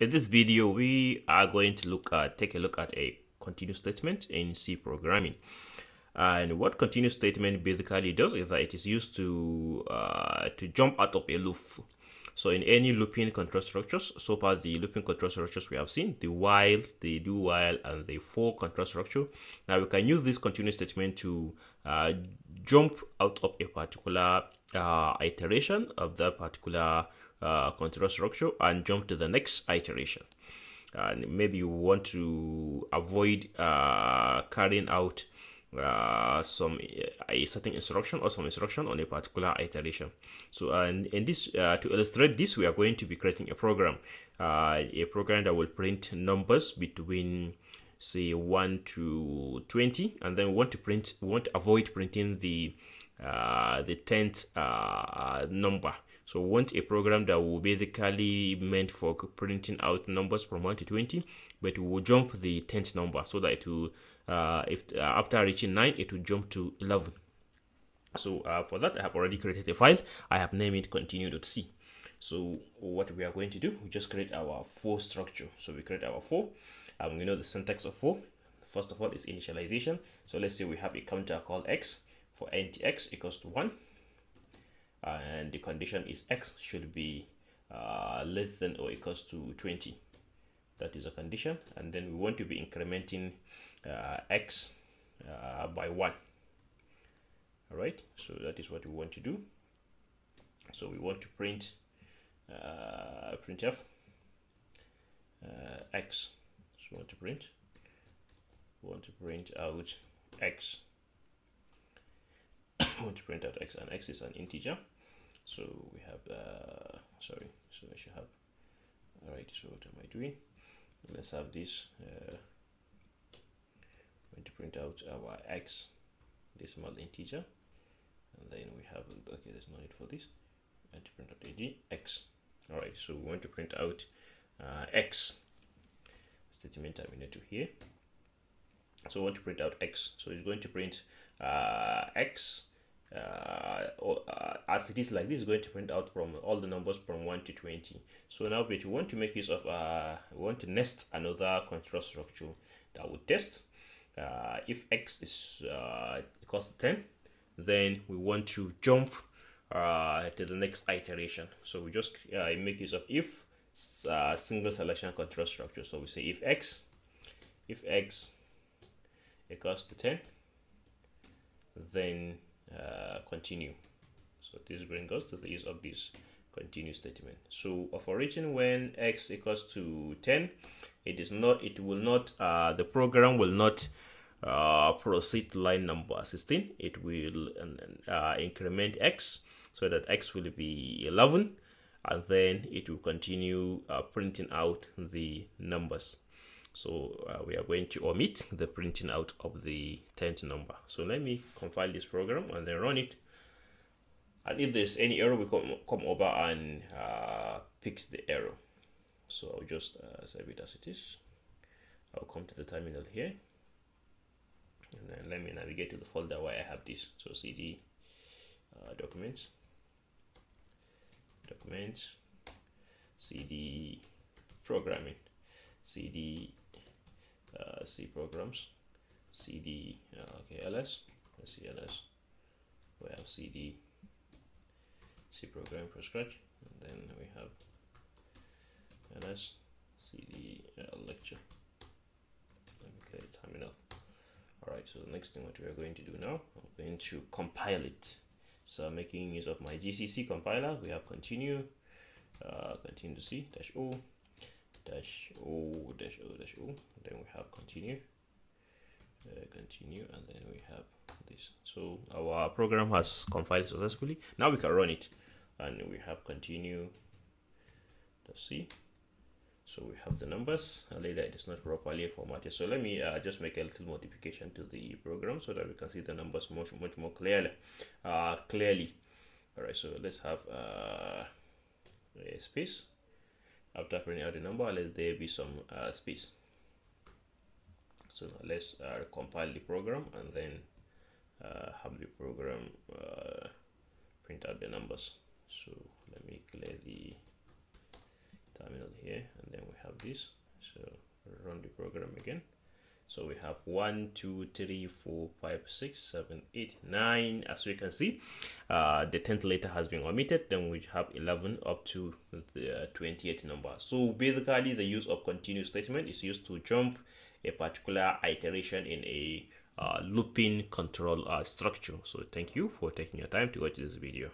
In this video, we are going to look at take a look at a continue statement in C programming. And what continue statement basically does is that it is used to uh, to jump out of a loop. So in any looping control structures, so far the looping control structures we have seen, the while, the do while, and the for control structure. Now we can use this continue statement to uh, jump out of a particular uh, iteration of that particular uh, control structure and jump to the next iteration. And maybe you want to avoid uh, carrying out uh, some a certain instruction or some instruction on a particular iteration. So, and in this uh, to illustrate this, we are going to be creating a program, uh, a program that will print numbers between say 1 to 20 and then we want to print we want to avoid printing the uh, the 10th uh, number so we want a program that will basically meant for printing out numbers from 1 to 20, but we will jump the 10th number so that it will, uh, if uh, after reaching 9, it will jump to 11. So uh, for that, I have already created a file. I have named it continue.c. So what we are going to do, we just create our for structure. So we create our for. Um, we know the syntax of for. First of all, is initialization. So let's say we have a counter called x for int x equals to 1 and the condition is x should be uh, less than or equals to 20 that is a condition and then we want to be incrementing uh, x uh, by 1 all right so that is what we want to do. So we want to print uh, printf uh, x. So we want to print we want to print out x want to print out x and x is an integer. So we have uh sorry so i should have all right so what am i doing? Let's have this uh going to print out our x decimal integer. And then we have okay there's no need for this. And to print out x. All right so we want to print out uh, x. Statement terminator here. So we want to print out x. So it's going to print uh, x uh, uh, as it is like this is going to print out from all the numbers from 1 to 20 so now but we want to make use of uh, we want to nest another control structure that will test. Uh, if x is uh, equals to 10 then we want to jump uh, to the next iteration. So we just uh, make use of if uh, single selection control structure. So we say if x if x equals to 10 then uh, continue. So this brings us to the use of this continue statement. So of origin when x equals to 10 it is not it will not uh, the program will not uh, proceed line number 16 it will uh, increment x so that x will be 11 and then it will continue uh, printing out the numbers so uh, we are going to omit the printing out of the 10th number. So let me compile this program and then run it. And if there's any error, we come, come over and uh, fix the error. So I'll just uh, save it as it is. I'll come to the terminal here. And then let me navigate to the folder where I have this. So cd uh, documents, documents, cd programming, cd C programs, CD, uh, okay, ls, let's see ls, we have CD, C program for scratch, and then we have ls, CD uh, lecture. Let me clear the terminal. Alright, so the next thing what we are going to do now, I'm going to compile it. So I'm making use of my GCC compiler. We have continue, uh, continue.c dash O dash O dash O dash O. Then we have continue, uh, continue, and then we have this. So our program has compiled successfully. Now we can run it, and we have continue. Let's see. So we have the numbers. Later it is not properly formatted. So let me uh, just make a little modification to the program so that we can see the numbers much much more clearly. Uh, clearly. All right. So let's have uh, a space after printing out the number. Let there be some uh, space. So let's uh, compile the program and then uh, have the program uh, print out the numbers. So let me clear the terminal here and then we have this. So run the program again so we have one two three four five six seven eight nine. As we can see uh, the 10th letter has been omitted. Then we have 11 up to the uh, 28th number. So basically the use of continue statement is used to jump a particular iteration in a uh, looping control uh, structure. So thank you for taking your time to watch this video